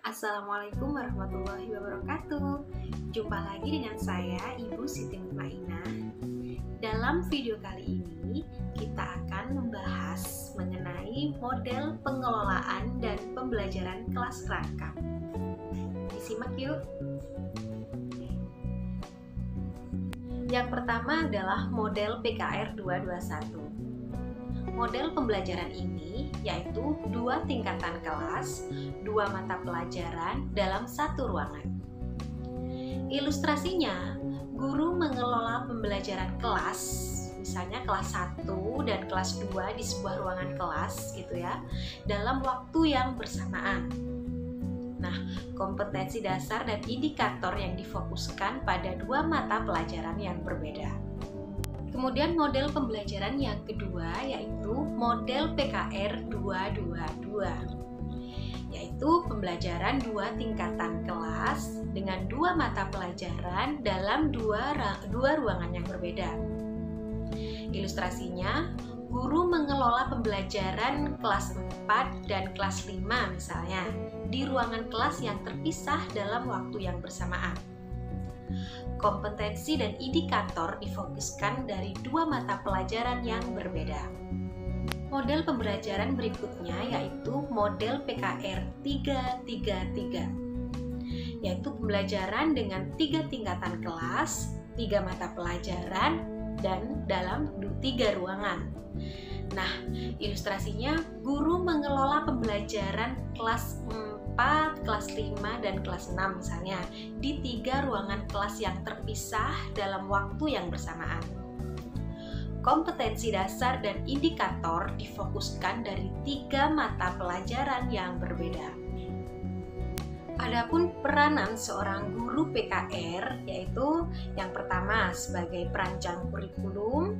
Assalamualaikum warahmatullahi wabarakatuh. Jumpa lagi dengan saya Ibu Siti Mutmainah Dalam video kali ini kita akan membahas mengenai model pengelolaan dan pembelajaran kelas rangkap. Disimak yuk. Yang pertama adalah model PKR 221 Model pembelajaran ini yaitu dua tingkatan kelas, dua mata pelajaran dalam satu ruangan. Ilustrasinya, guru mengelola pembelajaran kelas, misalnya kelas 1 dan kelas 2 di sebuah ruangan kelas gitu ya, dalam waktu yang bersamaan. Nah, kompetensi dasar dan indikator yang difokuskan pada dua mata pelajaran yang berbeda. Kemudian model pembelajaran yang kedua yaitu model PKR 222 yaitu pembelajaran dua tingkatan kelas dengan dua mata pelajaran dalam dua, dua ruangan yang berbeda. Ilustrasinya, guru mengelola pembelajaran kelas 4 dan kelas 5 misalnya di ruangan kelas yang terpisah dalam waktu yang bersamaan kompetensi dan indikator difokuskan dari dua mata pelajaran yang berbeda. Model pembelajaran berikutnya yaitu model PKR 333 yaitu pembelajaran dengan tiga tingkatan kelas, tiga mata pelajaran, dan dalam tiga ruangan. Nah, ilustrasinya guru mengelola pembelajaran kelas 4, kelas 5, dan kelas 6 misalnya di tiga ruangan kelas yang terpisah dalam waktu yang bersamaan. Kompetensi dasar dan indikator difokuskan dari tiga mata pelajaran yang berbeda. Adapun peranan seorang guru PKR yaitu yang pertama sebagai perancang kurikulum,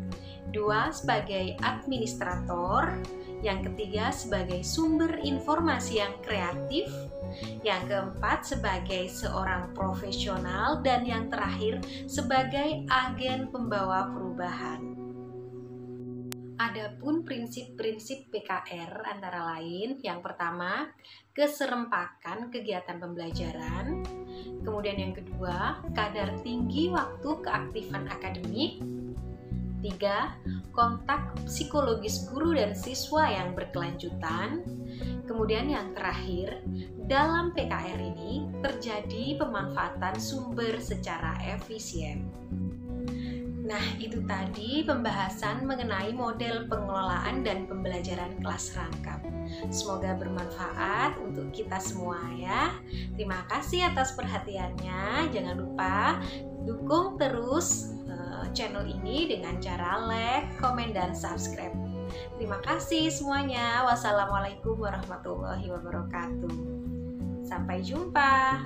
dua sebagai administrator, yang ketiga sebagai sumber informasi yang kreatif, yang keempat sebagai seorang profesional, dan yang terakhir sebagai agen pembawa perubahan. Adapun prinsip-prinsip PKR antara lain yang pertama, keserempakan kegiatan pembelajaran, kemudian yang kedua, kadar tinggi waktu keaktifan akademik, Tiga, kontak psikologis guru dan siswa yang berkelanjutan. Kemudian yang terakhir, dalam PKR ini terjadi pemanfaatan sumber secara efisien. Nah, itu tadi pembahasan mengenai model pengelolaan dan pembelajaran kelas rangkap. Semoga bermanfaat untuk kita semua ya. Terima kasih atas perhatiannya. Jangan lupa dukung terus channel ini dengan cara like, komen, dan subscribe. Terima kasih semuanya. Wassalamualaikum warahmatullahi wabarakatuh. Sampai jumpa.